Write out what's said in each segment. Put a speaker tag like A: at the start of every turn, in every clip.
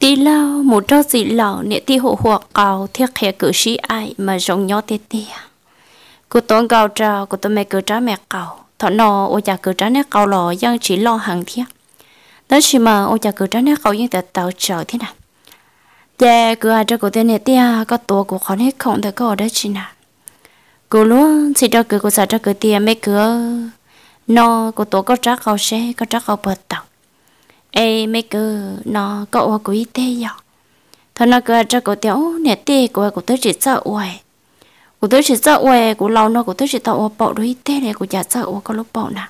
A: tí lao một trò gì lão nè tí hộ hộ cầu, thiết hệ cử sĩ ai mà giống nhỏ tê tê. Cô tốn cầu trò, cô tốn mẹ cử trả mẹ cầu. Thọ nọ, ô chả cử trả nè cầu lò, dân chỉ lo hàng thiết. Đó chỉ mà ô chả cử trả nè cầu dân tại tạo trở thế nào. Dạ cứ ai cho cô tên nè tia à, có tổ của khó hết không thể có đó chỉ nào. Cô luôn chỉ cho cứ cô sợ cho cứ tia à, mấy cử nó cô tổ có trắc cầu xe, có trắc cầu bật tàu ê, mấy cơ nó cậu ô quý tê giờ thôi nó cứ cho cậu tiểu, nè, tê của cậu tới chỉ sợ uầy cậu tới chỉ sợ uầy cô lâu nó cậu tới chỉ tao bỏ đuôi tê này cậu chả sợ ô có lúc bỏ nè.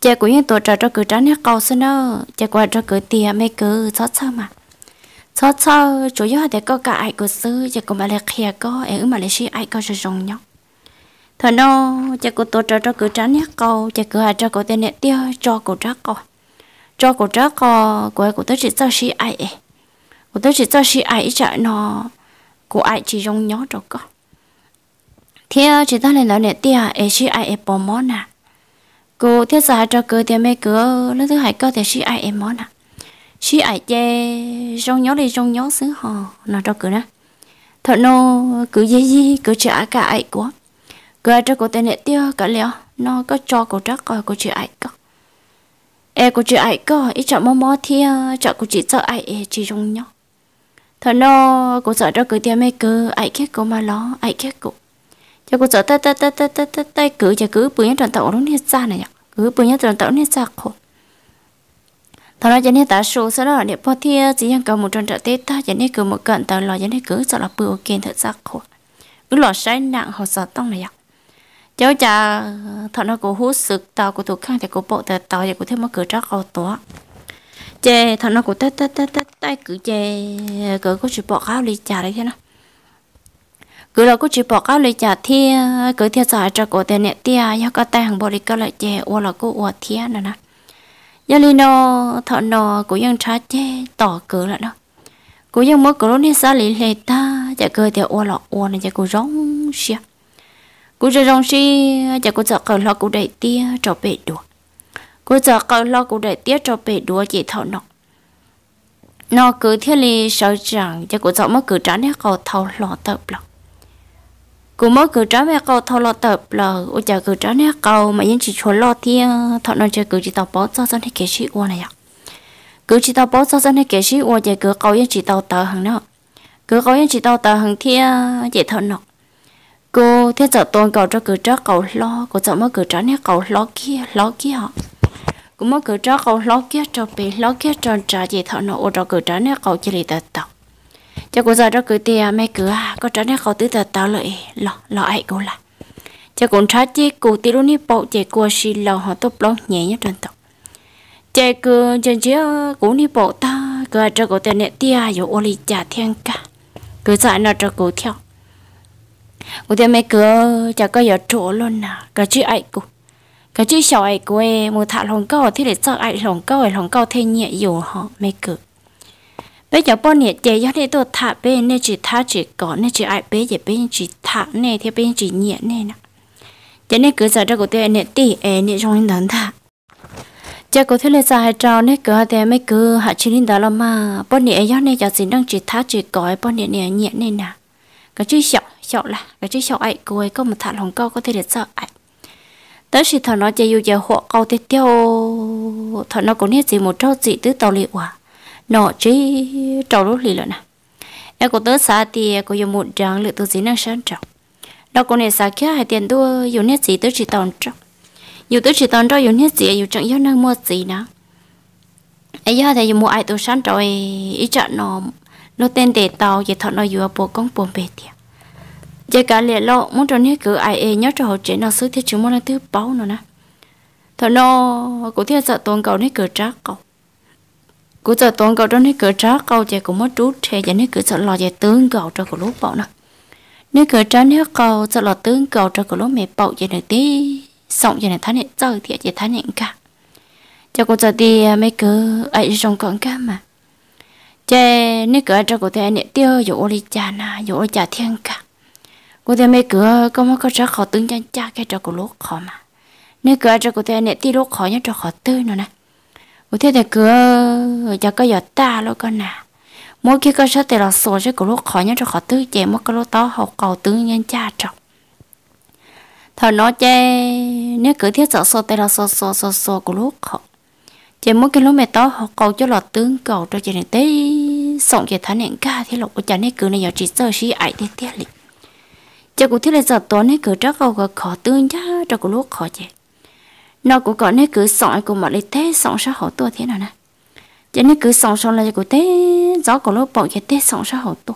A: Chè của những tổ trợ cho cứ trắng nhất cầu xin đó chè qua cho cứ tiền mấy cứ xót sao mà. Sao sao chủ yếu là để có cả ai của sư chè của mà là kia có em mà là sĩ ai có sự rong nhóc. Thôi nó, chè của tổ trợ cho cứ trắng nhất cầu, chè cửa cho cậu tiền nè tiêu cho cậu trắc cầu cho cô trắc câu của cô tới chỉ cho sĩ ai cô tới chỉ cho sĩ ai chạy nó cô ai chỉ rong nhóc cho có thế ờ, chỉ ta lên là nè tia ai sĩ ai em bỏ món nè cô thiết giả cho cơ thì mấy cửa nó thứ hai cơ thì sĩ ai em món nè chị ai chê, rong nhó đi, rong nhó xứ họ nó cho cửa nè. Thật nó cứ gì gì cứ trả cả ai của. Cứ cho cô tên nè tia, cả liệu nó có cho cô chắc coi cô chị ai có e cô chị ai có ít chọn mò mò thì ờ, chọn cô chị sợ ai e chỉ dùng nhau. Thật nó cô sợ cho cứ tiền mấy cứ ai khác cô mà lo, ai khác cô. Cho cô sợ tay tay tay tay tay tay cứ, cho cứ bự nhất tròn tàu nó hết ra này cứ bự nhất tròn tàu hết ra khổ. Thằng nó cho nên ta số, sau đó để bỏ thì ờ, chỉ cần cầm một trận trợ tết ta cho nên cứ một cận tàu lò cho nên cứ sợ là bự ok thật ra khổ. Cứ lò sai nặng họ sợ tông này nhở cháu cha thằng nó cũng hút sực tàu của tụi khang thì cũng bộ tờ tàu thì cũng thêm một cửa trắc ao tó chè thằng nó cũng tết tết tết tết tay cứ chè cứ có chỉ bỏ áo ly trà đấy thế nào cứ là có chỉ bỏ áo ly trà thia cứ thia sợ cho cổ tiền nè tia ya có tay hàng bò đi có lại chè ô là cô ô thia nè nè giờ li nó thọ nó cũngยังtrả chê tỏ cửa lại đó cũngยังmới cửa nên sao lì lệ ta chả cơ thì ô lọ ô này chả cũng rong xia cô chỉ rong si chả cô sợ cầu lo cô đại tia cho bể đùa. Cô sợ cầu lo cô đại tia cho bể đùa chị thọ nọ. Nó cứ thế li sợ rằng chả cô sợ mất cứ trả nét cầu thọ lo tập lọ cô mất cứ trả mẹ cầu thọ lo tập là ô chả cứ trả nè cầu mà những chỉ cho lo tia, thọ nó chả cứ chỉ tao bỏ cho dân hay kể sĩ ô này ạ. Cứ chỉ tao bỏ cho dân hay kể sĩ ô chả cứ cầu những chỉ tao tờ hàng nữa cứ cầu những chỉ tao tờ hàng thia chị thọ nọ cô, thế giờ tôi cầu cho cửa trả cầu lo, cô giờ mới cửa trả nè cầu lo kia lo kia họ cô mới cửa trả cầu lo kia, cho bị lo kia, cho trả gì thọ nó ô cho cửa trả nè cầu chỉ là tật cho cô giờ cho cửa tiền à, mấy cửa à, có trả nét cầu tứ tật tao lợi, lo lo ai cô là. Cho cũng trả chi, cụ tí luôn đi bộ chạy qua xì lọ họ tốt lắm, nhẹ nhất trên tộc. Chạy cứ chân chia cũng đi bộ ta cứ cho cô tiền nè tia rồi ô lì trả thiên cả cứ dạy nó cho cô theo cô tiền mấy cửa chả có giờ chỗ luôn nè cả chữ ai cô. Cả chữ 小 ai cô ấy, một thả lòng câu thì để cho ai lòng câu lòng câu thêm nhẹ dù họ mấy cửa bây giờ bọn nhẹ chạy cho nên tôi thả bên nên chỉ thả chỉ có nên chỉ ai bây giờ bên chỉ thả này thì bên chỉ nhẹ này nè cho nên cứ giờ cho cô tôi nhẹ tì ế nè trong những thả. Cho cô thấy là sao hay trao nên cứ thì mấy cứ hạ chỉ linh đó là mà. Bọn nhẹ cho nên giờ chỉ đang chỉ thả chỉ có bọn nhẹ nhẹ nhẹ này nè cái chữ sợ sợ là cái chữ sợ ai cô ấy có một thằng hồng câu có thể để sợ ấy. Tới khi thằng nó chơi yêu giờ họ câu tiếp theo, thằng nó cũng hết gì một trâu gì tứ tàu liệu à. Nó chỉ trâu lúc lì lợn à. Em có tới xa thì có dùng một trang lựa từ gì năng sáng trọng đó có này xa kia, hai tiền đua dùng hết gì tới chỉ tòn trọng dùng tới chỉ tòn trọng dùng hết gì dùng chẳng yêu năng mua gì nữa ấy giờ thì dùng một ai tôi sáng trọng ý chọn nó nó tên để tàu vậy thằng nó vừa bộ công buồn bề tiền giờ cả lẽ lo muốn cho nét cứ ai ê nhớ cho họ trẻ nó xứ, thì chúng muốn là thứ báo nữa nè. Thằng nó cũng thiết sợ tuần cầu nét cửa trác cầu. Cũng sợ tuần cầu đó nên cửa trác cầu chạy cũng mất chút thế giờ nên cửa sợ lò chạy tướng cầu cho cổ lúc bảo nè. Nên cửa trá nếu cầu, sợ lò tướng cầu cho cổ lúc mẹ bảo chạy được tí sống giờ này thái này giờ thì chạy thái này cả. Cho cô giờ đi à, mấy cửa ấy trong con cả mà. Chạy nếu cửa cho cô thấy này tiêu, dỗ đi cha na dỗ cha thiên cả cô thấy mấy cửa, có mất có chắc khó tướng chân cha, cái trò của lốt khó mà. Nếu cửa trò của thầy nè, tí lốt khó nhá trò khó tư nữa nè. Cô thấy thầy cửa cho có giọt ta luôn con nè. Mỗi khi có sát thì là sổ cho của lốt khó nhá trò khó tư chè mất cái lốt to họ cầu tướng nhân cha trọc thằng nó chè nếu cửa thiết sợ sổ thì là sổ sổ sổ sổ của lốt khó chỉ mỗi cái lúc mẹ to họ cầu cho lọt tướng cầu cho chị này tới sống chị thằng này ca thì lộc của cha này cửa này giờ chỉ sợ xí ải thế tiếc liền chắc cũng thiết là giờ tối nay cứ rất cầu có khó tư nhá cho của lúc khó chế nó cũng có nên cứ sống của mọi lấy thế sống sao hậu tua thế nào nè. Cho nên cứ sống sống là cũng thế, gió của lúc bỏ cái thế sống sao hậu tua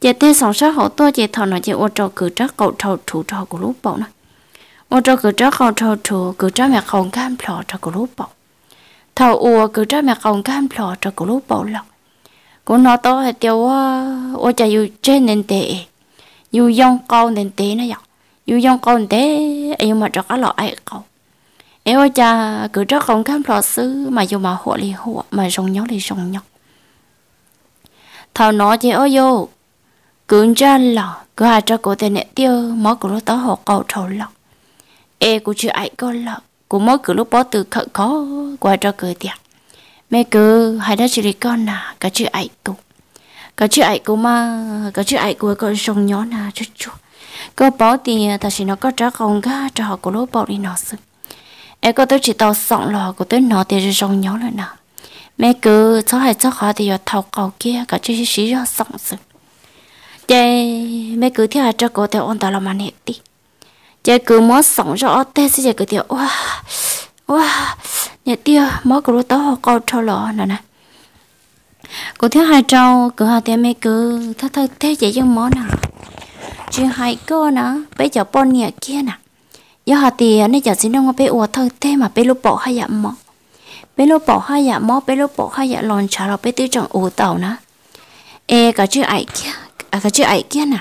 A: chỉ thế sống sao hậu tua chỉ thằng nó chỉ ô trâu cứ rất cầu trâu chủ trâu của lúc bỏ nè. Ô trâu cứ rất cầu trâu chủ cứ rất mẹ không cam plọ trâu của lúc bỏ thầu ua cứ rất mẹ không cam plọ trâu của lúc bỏ lọc của nó to hay tiêu ô chả yêu trên nền tệ yêu dòng câu nên tế nó dọc. Yêu dòng câu nên tế yêu mà cho cái lọ ai câu em ơi cha, cứ cho không khám lọ sư, mà dù mà hộ lì hộ mà rong nhóc lì rong nhóc thảo nói chị ơi vô cứ ra lọ, cứ hai cho cô tên nè tiêu, mỗi cứ lúc đó họ cầu thầu lọ. E cũng chưa ai có lọ cũng mỗi cứ lúc bó từ khẩn khó qua cho cười tiệt. Mẹ cứ, hai đứa chỉ con nà cả chị ai cũng cái chữ ấy cũng ờ, mà cái chữ ấy của con sông nhỏ nà chút chút có bảo thì ta chỉ nó có trả không cả, cho họ cũng lỗ bảo đi nó sự em có tôi chỉ tao sống lò của tôi nó thì rồi sông nhỏ rồi nè. Mẹ cứ cho hai cho họ thì giờ thầu cầu kia cả chữ chỉ ra sống sự chị mẹ cứ theo cho cô theo ôn tao làm ăn hết đi. Chị cứ muốn sống rõ tết sẽ cứ theo wow wow nhẹ tiêu mỗi cái lúc tao họ cầu cho lò nè nè cô thiếu hai trâu, cửa hai tiệm mấy cứ thơ thơ thế vậy cho món nào chuyện hai cô nè bây giờ bọn nhẹ kia nè. Giờ họ thì nên giờ xin đông bé uo thôi, thế mà bé lúc bỏ hai dạ mỏ bé lúc bỏ hai dạ mỏ bé lúc bỏ hai dạ lòn trả rồi bé tư trọng ủ tàu nè ê cả chữ ai kia à cả chữ ai kia nè.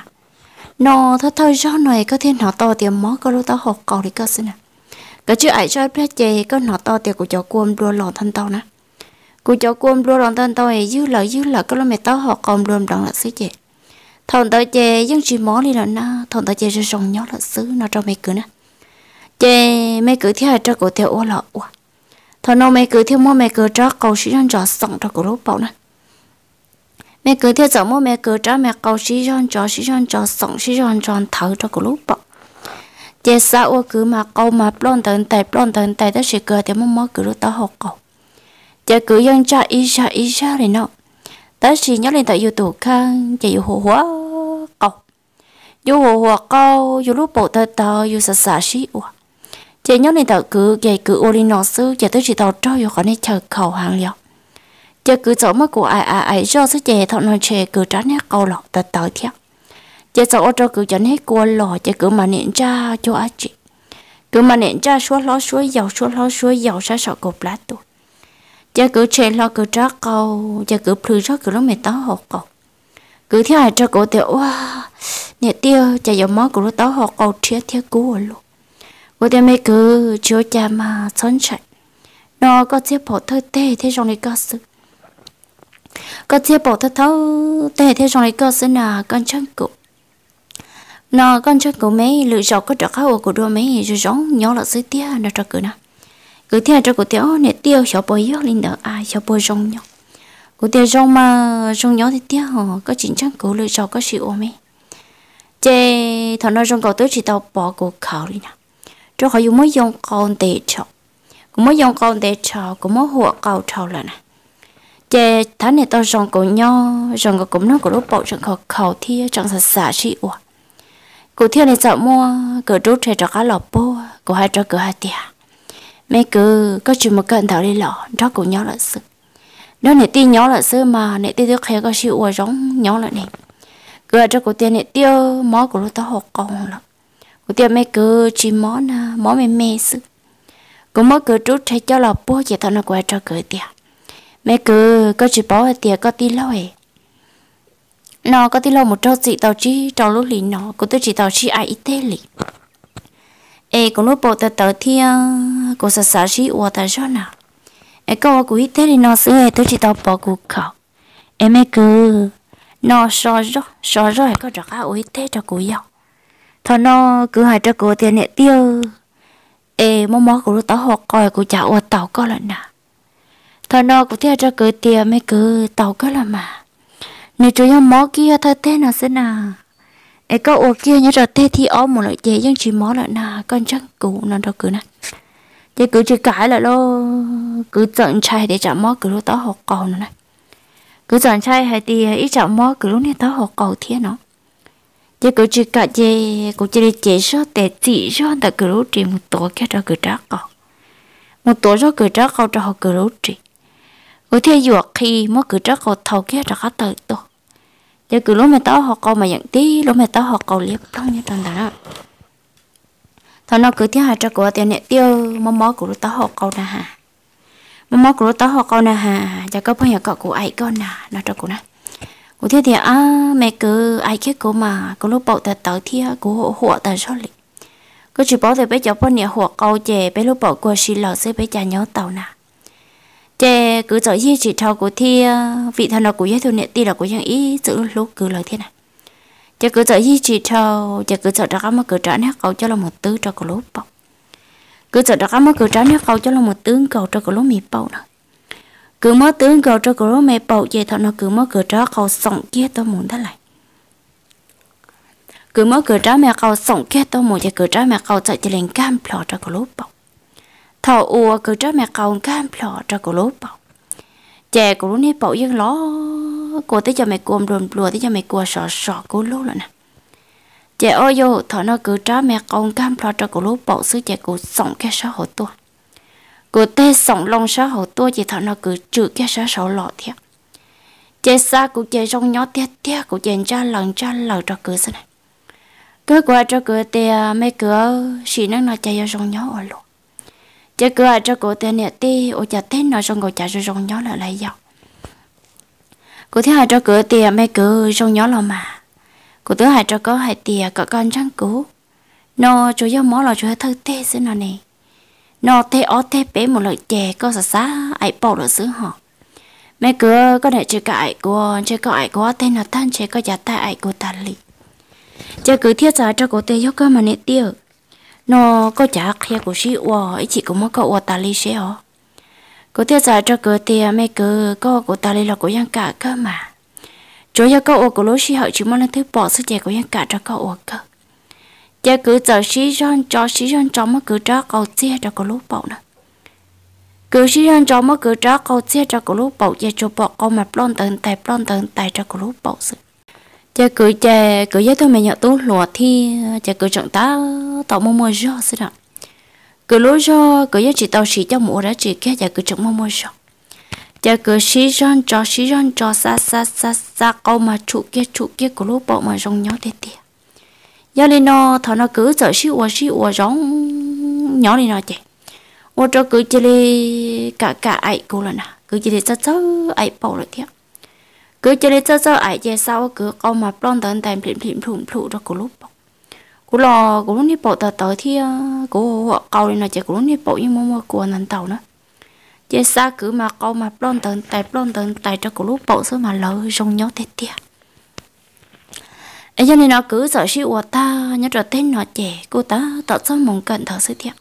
A: Nó thôi thôi do này có thiên họ to tiệm mỏ có lúc tao học cầu thì cơ xin nè. Cả chữ ai cho bé chè có họ to tiệm của cháu cuom đua lòn thân tàu nè của cháu cuom đua đoàn tên tôi, dư lợi dư lợi cái lúc mẹ tao học còn luôn đoàn là xứ chè thằng tao chè dân chỉ mỏ đi là na thằng tao chè rồi sòng nhó là xứ, nó cho mẹ cứ nè chè mấy cứ theo cho cổ theo ô lọ ủa thằng nó mấy cứ theo mua mấy cứ cho cầu sĩ rong cho sòng cho cổ lúc bảo nè mấy cứ theo dõi mua mấy cứ cho mấy cầu sĩ rong cho sĩ rong cho sòng sĩ rong cho thở cho cổ lúc bảo. Chè sao ô cứ mà câu mà plon tận tài plon tận tài đó sẽ cười thì mua mua cứ lúc tao học cầu chê cứ dân cha ý cha ý cha này nọ. Tới chỉ nhớ lên tại youtube khang chê yêu hồ hóa cầu. Yêu hồ hóa cầu, yêu lúc bộ tơ tơ yêu sa sa sĩ ủa chị nhớ lên tại cứ vậy cứ ô đi nó sư chị tới chỉ tàu cho yêu khỏi nên chờ khẩu hàng liệu. Sổ mất của ai ai ai cho sư chị thọ nói chị cứ tránh hết câu lọ tơ tơ theo. Chị sợ cho cứ tránh hết cua lọ chị cứ mà niệm cha cho anh chị cứ mà niệm cha xuống lo xuống dầu xuống lo xuống dầu sẽ sợ cột lá tu giờ cứ chơi lo, cứ trót câu giờ cứ phứ trót cứ lúc mẹ táo hột cậu. Cứ thế ai cho cổ tiểu, wow nè tiêu chả dòng món của nó táo hột cậu, chia theo cú luôn. Cổ tiểu mấy cứ chỗ cha mà sống chạy. Nó có chiếc bộ thơ tê, thế trong này có sự. Có chiếc bộ thơ thấu tê, thế trong này có sự là con chân cụ nó con chân cụ mấy, lựa chọn có trợ khá của đua mấy, rồi giống nhau là dưới tia, nó trọ cử nào cứ theo cho cô tiêu nè tiêu sợ bồi yếu linh đỡ ai sợ bồi rong nhau. Cô tiêu rong mà rong nhau thì tiêu họ có chính chắn cố lựa cho có sự ôm ấy, chê thằng nó rong cầu tới chỉ tao bỏ cô khảo đi nè cho họ dùng mới dùng con để chậu cũng mới dùng con để chậu cũng mới hộ cầu chậu là nè chê thằng này tao rong cổ nhau rong cổ cũng nó cổ lúc bộ chẳng khó khảo thi chẳng sạch xả chị ủa. Cô thiên này sợ mua cửa rút trẻ cho cá lọp bô cô hai cho cửa hai tiệt mấy cứ có chuyện một cơn thảo đi lọ, đó cũng nhỏ là sự đó này tin nhỏ là sự mà, này tiêu tiêu hay có chịu ủa giống nhỏ là này. Cửa cho cô tiền này tiêu, mó của lúc tao học còn là cô tiền mấy cứ chỉ món na món mê mê sự cô mới cứ trút thấy cho là bố chỉ thằng nó quay cho cửa tiền mấy cứ có chỉ bảo tiền có tí lâu ấy nó có tí lâu một trâu chị tàu chi trong lúc lì nó cô tôi chỉ tàu chi ai ít thế lì e cũng lúc bộ tờ tờ thì ờ, cô sợ sợ chi ủa tờ cho nào. E cô cô ít thế thì nó xưa tôi chỉ tao bỏ cuộc khảo. Em mấy cứ, nó so rõ so rõ có rõ áo ít thế cho cô dọc thôi nó cứ hai cho cô tiền nè tiêu. E mò mò của tao học coi của cháu ở tao có lần nào. Thôi nó cũng theo cho cứ tiền mấy cứ tàu cái là mà. Nếu chú yêu mó kia, thôi thế nào sẽ nào ai có ô kia nhớ rồi, thế thì ôm một loại dễ nhưng chỉ mó lại nà con chắc cụ nó đâu cứ nè chứ cứ chỉ cãi là lo cứ giận trai để chạm mó cứ lúc tao học cầu nữa này. Cứ giận trai hay thì ít chạm mó cứ lúc này tao học cầu thế nó. Chứ cứ chỉ cả chê cũng chỉ đi chế số để chỉ số là cứ lúc chỉ một tổ kia cho cứ trả cầu. Một tổ số cứ trả cầu cho họ cứ lúc chỉ có thế dọc khi mó cứ trả cầu thầu kia cho khá tới tổ giờ cứ lúc mà tao học câu mà nhận tí, lúc mà tao học câu liếp lắm như thằng đó thằng nó cứ thiếu hai cho của tiền nhẹ tiêu mà mó của tao học câu nè hà. Mà mó của tao học câu nè hà giờ có bao nhiêu cậu của ai con nè, nó cho của nè. Của thiếu thì à mẹ cứ, ai kia của mà, có lúc bảo tao tao thiếu của hộ tao sao lì cứ chỉ bảo thì bây giờ bao nhiêu hộ câu chè bây lúc bảo của xin lò sẽ bây giờ nhớ tàu nà chè cứ cho gì chỉ cho của thi ờ, vị thần nào của giới thiệu nè ti là của những ý, giữ lúc cứ lời thế này. Chè cứ cho gì chỉ cho chè cứ cho đó mà cứ trả nét cầu cho là một tứ cho của lúc bọc cứ cho đó mà cứ trả nét cầu cho là một tướng cầu cho của lúc mì bầu nữa. Cứ mơ tướng cầu cho của lúc mì bầu chè thật nó cứ mơ cứ trả cầu sống kia tôi muốn thế này. Cứ mơ cứ trả mẹ cầu sống kia tôi muốn chè cứ trả mẹ cầu chạy chỉ lên cam plọ cho của lúc bọc thọ ua cứ cho mẹ cầu cam lọ cho cô lốp bảo. Chè cô lốp nếp bảo dân ló, cô tới cho mẹ cuồng đồn lùa tới cho mẹ cua sọ sọ cô lốp rồi nè. Chè ôi vô thọ nó cứ cho mẹ cầu cam lọ cho cô lốp bảo, xứ chè cô sống cái xã hội tua. Cô tê sống lòng xã hội tua chỉ thọ nó cứ trừ cái xã sọ lọ thiệt. Chè xa cô chè trong nhỏ tiết tiết cô chè cha lần cha lần cho cứ thế này. Cứ qua cho cứ tè à, mấy cửa à, xí năng nó vào trong nhỏ ở luôn chỉ cứ cho cô tên nè ti ô chả tên nó xong cô chả rồi rong nhỏ là lấy dọc cô thứ hai cho cửa tiền mấy cứ xong nhỏ là mà. Cô thứ hai cho có hai tiền có con trắng cũ nó chủ yếu món là chủ yếu thơ tê xứ nó nè. Nó tê ó tê bé một lợi chè, có sợ xá, ai bỏ được xứ họ. Mấy cứ có thể chưa cãi của chơi có ai của tên là tan chơi có giả tay ai của ta lì. Chứ cứ thiết giả cho cô tê yêu cơ mà nè tiêu nó có chả khi của sĩ ủa ấy chỉ có một cậu ủa ta li xe ó có thể giải cho cơ tiền mấy cơ có của ta li là của dân cả cơ mà. Chỗ ya có ủa của lối sĩ họ chỉ mong là thứ bỏ sức trẻ của dân cả cho có ủa cơ. Cha cứ giờ xí ron cho xí ron cho mất cứ cho cầu xe cho có lúc bỏ nữa cứ xí ron cho mất cứ cho cầu xe cho có lúc bỏ giờ cho bỏ con mà plon tận tài plon tận tài cho có lúc bỏ sức chả cứ chả cứ giới tôi mình nhận tốt lúa thì ờ, chả cứ chọn ta tạo mua mua gió xí đó. Cứ lúa gió cứ giới chỉ tàu xí cho mua đã chỉ kia, chả cứ chọn mua mua gió chả cứ xí rau cho, xí rau cho sa sa sa sa câu mà trụ kia trụ kia, cứ lúa bỏ mà rong nhỏ tê tiệt giờ lên nó thằng nó cứ sợ xí ua xí ua rong nhỏ lên nó chị ua cho cứ chơi cả cả ai cô là nè cứ chơi cho cho ai bỏ lại thiệt cứ cho đến cho cho ai chơi sau cứ câu mà plon tận tàn phim phim thủng phụng cho cô lúc cô lo, cô lúc đi bộ tờ tờ thì ờ, cô họ câu đi là chơi cô lúc đi bộ nhưng mà mua của nền tàu nữa. Chơi xa cứ mà câu mà plon tận tài plon tận tài cho cô lúc bộ số mà lỡ rong nhó tết tiệt ấy cho nên nó cứ sợ siêu của ta, nhớ trở tên nó trẻ cô ta tạo cho mong cận thở sự thiệt.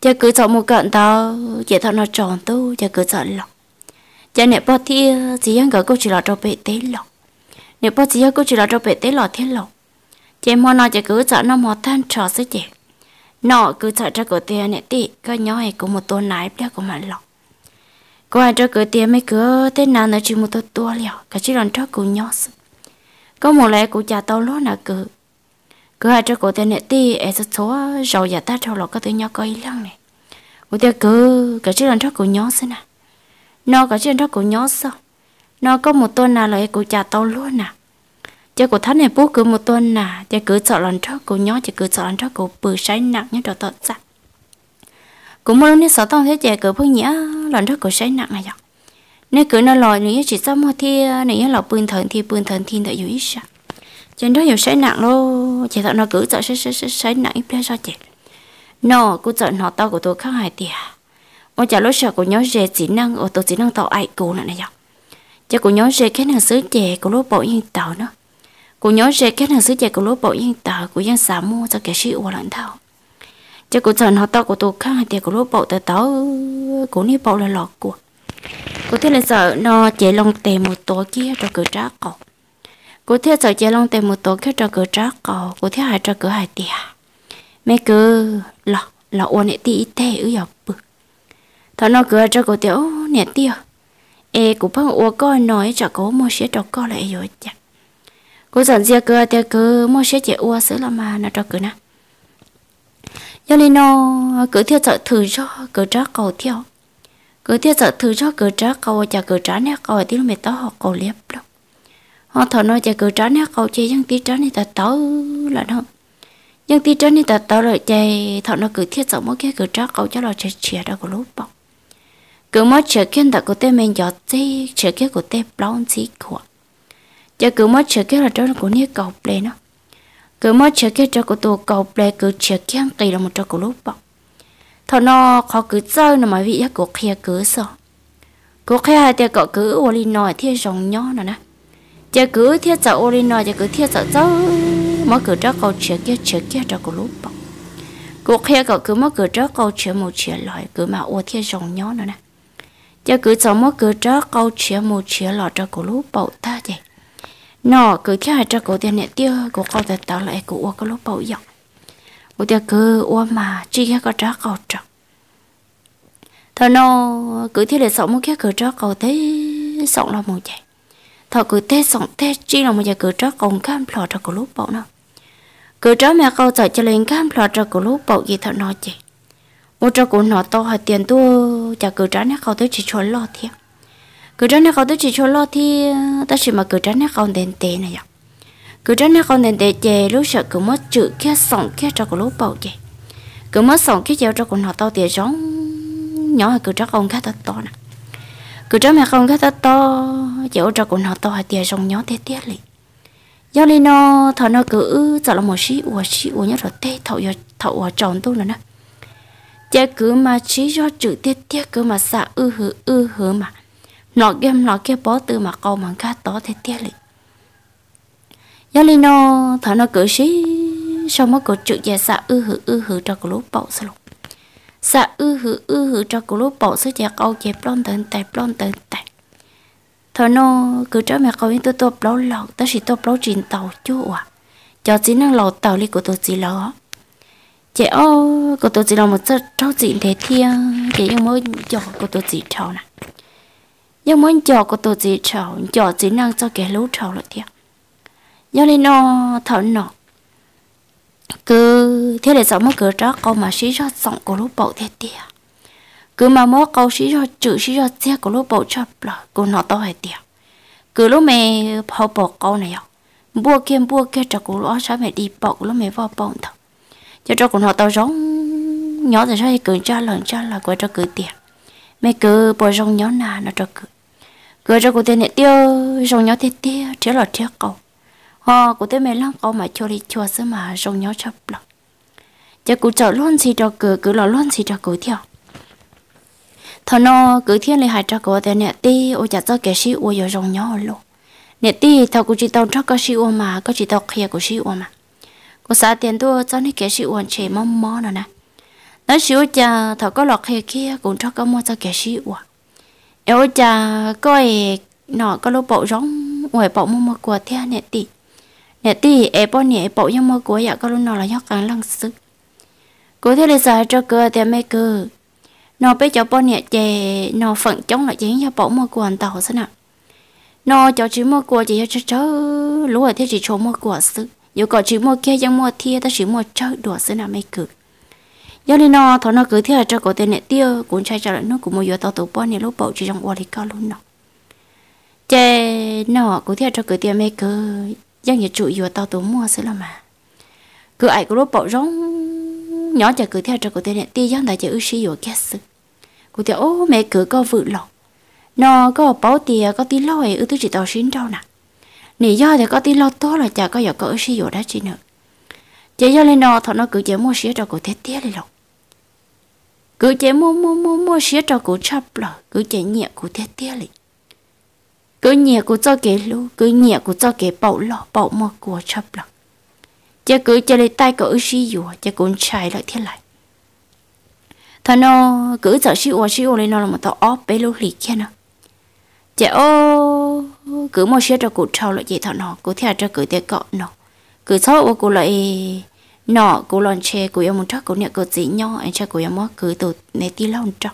A: Chơi cứ sợ một cận tao chỉ thằng nó tròn tu chơi cứ sợ lọc giờ nè bao thì ờ, chỉ ăn cái câu chỉ là cho bể tế lọ nè bao chỉ ăn câu chỉ là cho bể tế lọ thế lọ chị mua nói chỉ cứ sợ nó một than trò sẽ chị nó cứ sợ cho cái tiền nè tị cái nhỏ này cũng một tuần nãy bia của mà lọ có ai cho cái tiền mấy cứ tên nào nó chỉ một tuần tua liao cái chỉ lần cho cũng nhỏ có một lẽ cũng cha tao luôn là cứ. Cứ hai cho cổ tiền nè tì, em sẽ số rồi giờ ta cho lọ có tiền nhỏ coi lăng này của tiền cứ cái chỉ lần cho cũng nhỏ xí nào? Nó có chuyện đó cũng nhớ sao? Nó có một tuần nào lại cũng trả tao luôn à? Chứ của thằng này bố cứ một tuần nà chứ cứ sợ lần trước của nhớ, chứ cứ sợ lần trước của bự say nặng như trò tọt sạch cũng muốn nên sợ tao thế chè cứ phương nhã lần trước của say nặng à này vậy nếu cứ nó lòi nếu chỉ sao mà thì nếu là bươn thần thì bươn thần thì đợi dù sao? Trên đó nhiều say nặng luôn chỉ sợ nó cứ sợ say say say nặng ít sao chị nó cứ sợ nó, tao của tôi khác hai tiền ông chả lối sợ của nhóm về chỉ năng ở tổ chỉ năng tàu ai cụ này này dọc cho của nhóm về cái hàng xứ chè của lối bộ yên tàu nữa. Của nhóm về cái hàng xứ chè của lối bộ yên tàu của dân xã mua cho kẻ sĩ của lãnh thao cho của thần họ tàu của tổ khác tiền của lối bộ tờ tàu của ni bộ là lọt của. Cô thế là sợ nó chạy lòng tè một tổ kia cho cửa trá cậu. Cô thế sợ chạy lòng tè một tổ kia cho cửa trá cậu cô thế hai cho cửa hai tiền mấy cứ lọ lọ uốn để tí tè ư dọc thọ nó cửa cho cô tiểu nè tiêu, e cũng bằng ua coi nói cho cô mua xe cho cô lại rồi chả cô dọn xe cửa tiêu cứ mua xe chạy ua sữa là mà nó cho cửa nè cho nên nó cứ theo sợ thử cho cứ trá cầu theo cứ theo sợ thử cho cứ trá cầu chả cứ trá nè cầu tí mẹ tao học cầu liếp đâu. Họ thọ nó chả cứ trá nè cầu chơi dân tí trá này ta tao là nó dân tí trá nè ta tao lại chơi thọ nó cứ theo sợ mỗi cái cứ trá cầu cho là chơi chia đâu có lúc bọc cứ mất chờ kiến đặt của tên mình giọt gì chờ kiến của tên blond gì của. Chả cứ mất chờ kiến là cho của nia cầu lên nó. Cứ mất chờ kiến cho của tôi cầu ple cứ chờ kiến kỳ là một cho của lúc bọc thọ nó khó cứ chơi nó mà vị giác của kia cứ sợ. Của kia hai tia cọ cứ ô li nói thiên rồng nhỏ nè nè. Chơi cứ thiên sợ ô li nói chơi cứ thiên sợ chơi mất cứ cho cầu chờ kiến chờ kiến cho của lúc bọc cô kia cậu cứ mất cứ cho câu chơi một chơi lại cứ mà ô thiên rồng nhó nè nè cho cứ cháu mất, cứ cho câu chia một chia lọ cho cổ lúc bọc ta vậy. Nó cứ kia hai cho cổ tiền nè tiêu cổ câu ta tạo lại cổ uống cái lúc bầu dọc. Một tiêu cứ uống mà chỉ cái có cho câu trọng thọ nó cứ thế để sống một cái cứ cho câu thế, sống là một vậy. Thọ cứ thế sống thế chỉ là một vậy, cứ cho câu cam lọ cho cổ lúc bầu nó cứ cho mẹ câu sợ cho lên cam lọ cho cổ lúc bầu gì thọ nó chị một cho cô nó to hay tiền tu chả cửa trả nè không tới chỉ cho lo thiệt cửa cho nó không tới chỉ cho lo thì, ta chỉ mà cửa cho nó không đến tệ này vậy cửa cho nó không đến tệ chè, lúc sợ cửa mất chữ kia sòng kia cho cái lúc bầu chè. Cửa mất sòng kia, chèo cho con họ to tiền giống nhỏ hay cửa cho không khác thật to nè. Cửa cho mẹ không khác thật to, chèo cho con họ to hay tiền giống nhỏ thế tiếc liền. Do li nó thọ nó cứ, sợ là một xí ủa xí ủa nhớ rồi, tê thọ giờ thọ ở tròn tu nữa nè chè cứ mà chỉ do chữ tiết tiết, cứ mà xả ư hử ư hử mà. Nó game nó kia bó từ mà câu mà cá to thế tiếc lì giờ nó thằng nó cử xí sau mất có chữ về xạ ư hử ư hử cho cái lúc bậu sao lúc xạ ư hử ư hử cho cái lúc bậu sao chả câu chè plon tận tài plon tận tài thở nó cứ cho mẹ câu những tôi tôi bao lầu ta chỉ tôi bao trình tàu chú à cho chỉ năng lầu tàu đi của tôi chỉ lầu chị ô của tôi chỉ là một chút trâu chị thế thiên chị nhưng mới cho của tôi chỉ trâu nè. Nhưng mới cho cô tôi chỉ trâu cho chỉ năng cho cái lũ trâu lại thia do nên nó thở nọ. Cứ thế để sống mới cửa đó câu mà xí cho sống của lũ bộ thế tiệt cứ mà mỗi câu xí cho chữ, xí cho xe của lũ bộ cho là cô nó to hay tiệt cứ lúc mẹ họ bỏ câu này à. bua kia bua kia cho cô lũ sao mẹ đi bỏ lúc mẹ vào bông thật cho cho cũng họ tao giống nhỏ thì sao cứ cha lần cha là của cho cứ tiền mấy cứ bỏ rong nhỏ nà nó cho cứ. Cứ cho cô tiền này tiêu rong nhỏ thì tiêu chỉ là tiêu cầu. Họ cô tiền mấy lăng cầu mà cho đi cho sớm mà rong nhỏ cho lắm cho cô chọn luôn gì cho cứ cứ là luôn gì cho cứ theo. Thọ nó cứ thiên lại hai cho cô tên này ti ô chả cho cái gì ô giờ rong nhỏ luôn. Nè ti thọ cô chỉ tao cho cái gì ô mà, có chỉ tao kia của gì ô mà cô xã tiền tôi cho nên kẻ sĩ uẩn chế mong mò nữa nè. Nói xíu cha thọ có lọt kia kia, cũng cho có mua cho cái gì ô eo cha coi, nọ, có lúc bộ giống ngoài bộ mua mua của theo nè tì. Nè tì em bộ nè bộ như mua của dạ có lúc nọ là nhóc càng lăng sức cô thế là giờ cho cơ thì mấy cơ. Nó bé cho bao nè chè nó phận chống lại chén cho bộ mua của anh tàu, sao nào? Nó cho chỉ mua của chỉ cho chớ, lúa thì chỉ cho mua của sức dù có chỉ mua kia chẳng mua thia, ta chỉ mua chơi đùa sao nào mấy cơ do nên nó thọ nó cứ thế cho cổ tên nè tiêu, cũng chạy trở lại nước, cũng mua vô tàu tàu bao này lúc bầu chỉ trong qua thì cao luôn nó chè nó cứ thế cho cứ tiền mấy cơ giang nhà chủ vô tàu tàu mua sẽ là mà. Cứ ai cũng lúc bầu giống nhỏ chả cứ thế cho cổ tên nè tiêu, giang đại chả ư sĩ vô kết sự cứ thế ô, mẹ cứ có vự lọ nó có bảo tiền có tí lo ấy ư tôi chỉ tàu xin đâu nè nỉ do thì có tí lo tốt là chả có giờ có ở sĩ vô đó chỉ nữa chị do lên nó thọ nó cứ chế mua xía cho cụ thế tiếc đi lộc cứ chế mua mua mua mua xía cho cụ chập lờ cứ chế nhẹ cụ thế tía đi cứ nhẹ cụ cho cái lu cứ nhẹ cụ cho cái bậu lọ bậu mua của chập lờ chị cứ chế lấy tay cỡ xí dùa chị cũng chạy lại thế lại. Thằng nó cứ giờ xíu ô xíu lên nó là một tao óp bé lu lì kia nè chị ô cứ một xe cho cụ trâu lại chị thọ nó cụ theo cho cứ tiệt cọ nó cứ sau ô cụ lại nó cụ lon che cụ yêu một chắc cụ nhận cụ gì nhau, anh cha cụ yêu mất cứ từ nè tí lon trong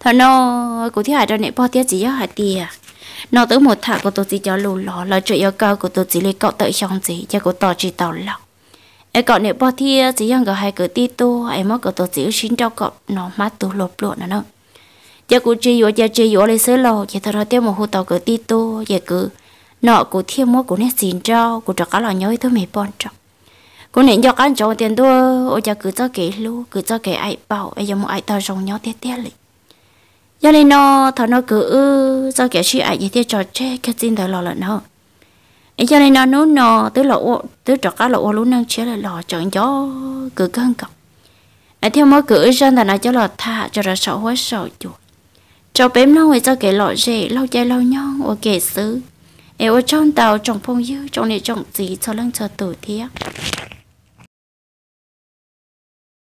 A: thọ nó cụ theo cho nè bao tiết gì hả tiệt nó tới một thả của tôi chỉ cho lù lò là chuyện yêu cầu của tôi chỉ lấy cậu tự trong gì, cho của tỏ chỉ tỏ lòng. Em cậu nếu bao thi chỉ yang cái hai cái ti tu, em mất cái tôi chỉ xin cho cậu nó mát tu lột lộn nữa giờ cụ chỉ yo giờ chỉ yo lấy sữa lò, giờ thằng tiêu một hồ tàu cái ti to giờ cứ nọ cụ thêm mua cụ nét xin cho cụ cho cá lò nhói thôi mày bọn cho cụ nên cho cá cho tiền đua ô giờ cứ cho cái lu cứ cho cái ai bảo ai giờ một ai tao rong nhói tiết tiết liền giờ này nó thằng nó cứ ư, cho cái chuyện ai thế trò chơi cái xin thằng lò lợn nó ấy cho nên nó nó nó tới lọ tới trọ cá lọ luôn năng chế là lò, chọn gió, cứ cân cọc. Ấy theo mỗi cử dân là nó cho lọ tha, cho ra sợ hóa sợ chuột cho bếm nó người cho cái lọ rễ, lau chai lau nhon ở kể xứ. Ở trong tàu trong phong dư trong này trong gì cho lăng cho tuổi thiệt.